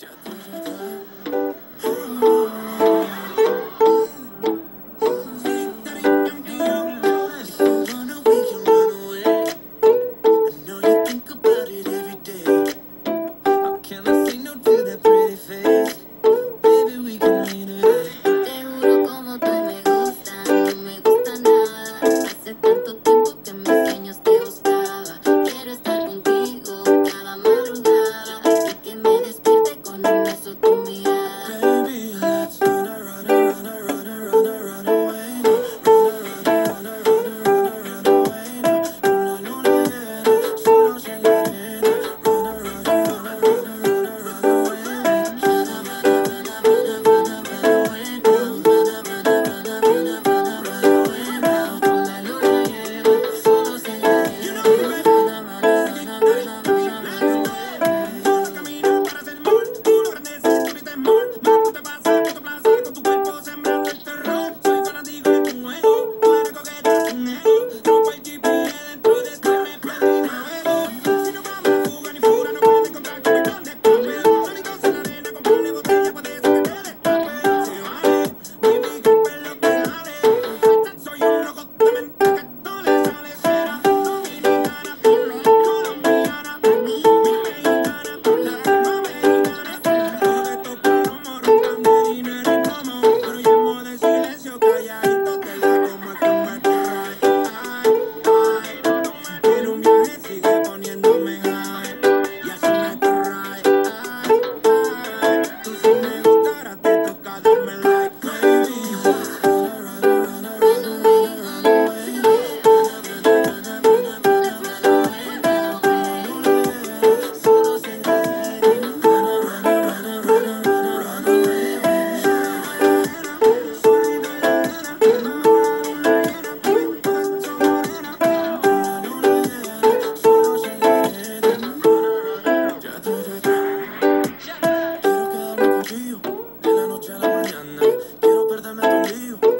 Da. Rio.